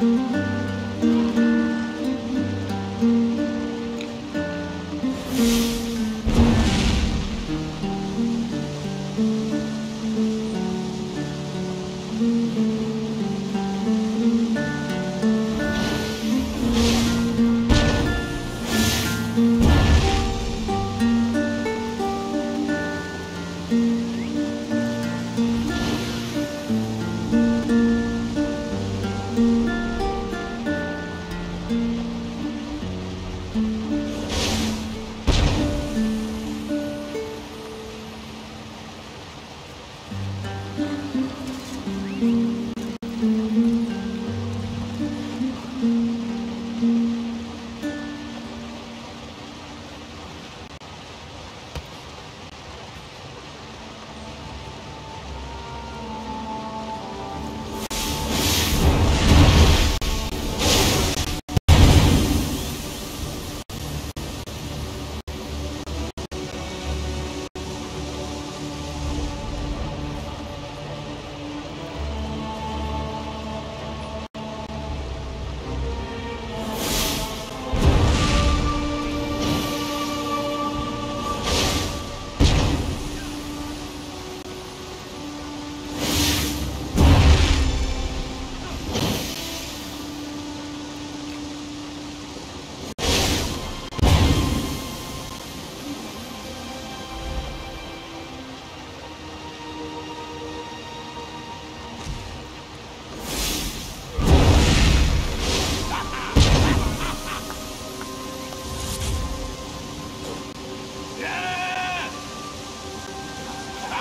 Thank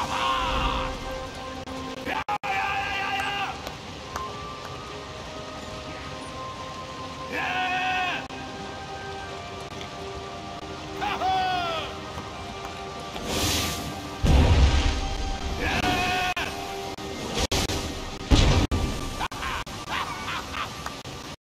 Come on!